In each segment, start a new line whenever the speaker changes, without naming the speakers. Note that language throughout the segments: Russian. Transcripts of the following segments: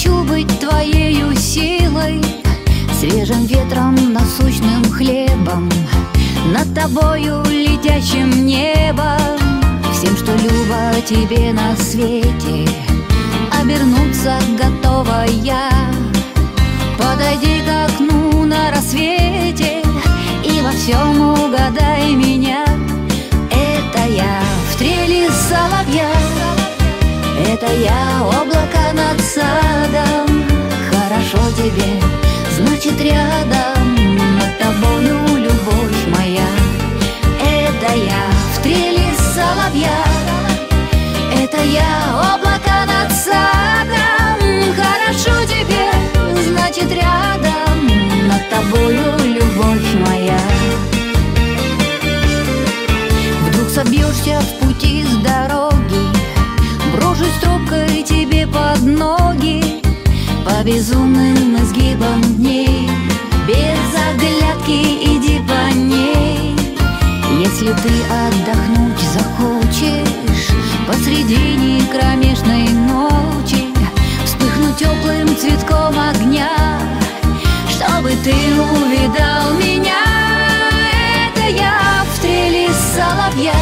хочу быть твоею силой Свежим ветром, насущным хлебом Над тобою летящим небом Всем, что любо тебе на свете. Обернуться готова я. Подойди к окну на рассвете И во всем угадай меня. Это я в трели соловья Это я облако над садом. Хорошо тебе, значит рядом. Над тобою любовь моя. Это я в трели соловья. Это я облако над садом. Хорошо тебе, значит рядом. Над тобою любовь моя. Вдруг собьешься в безумным изгибам дней Без оглядки иди по ней. Если ты отдохнуть захочешь Посредине кромешной ночи Вспыхнуть теплым цветком огня Чтобы ты увидал меня. Это я в трели соловья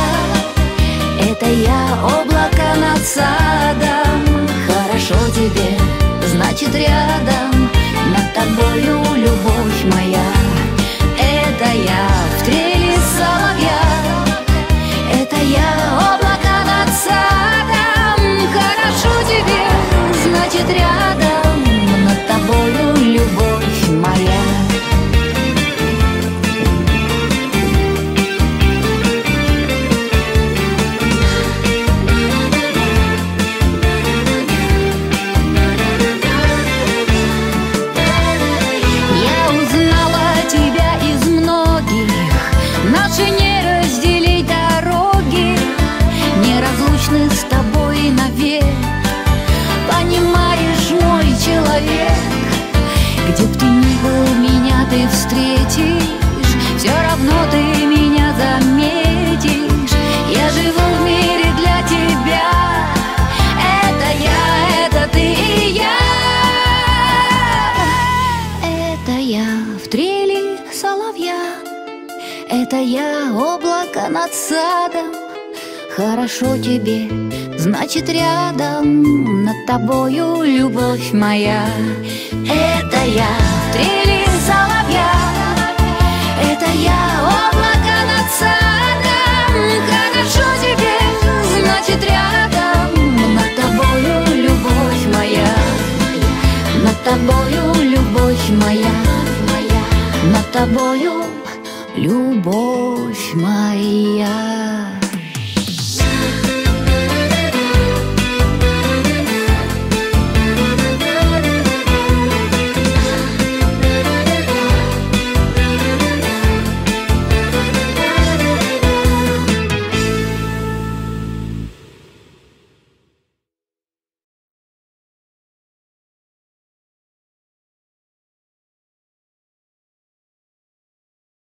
Это я облако над садом. Хорошо тебе, значит рядом Неразлучны с тобой навек. Понимаешь, мой человек Где б ты ни был, меня ты встретишь. Все равно ты меня заметишь. Я живу в мире для тебя. Это я, это ты и я. Это я в трели соловья. Это я облако над садом Хорошо тебе, значит рядом Над тобою любовь моя. Это я трели соловья. Это я облако над садом. Хорошо тебе, значит рядом Над тобою любовь моя. Над тобою любовь моя, над тобою любовь моя.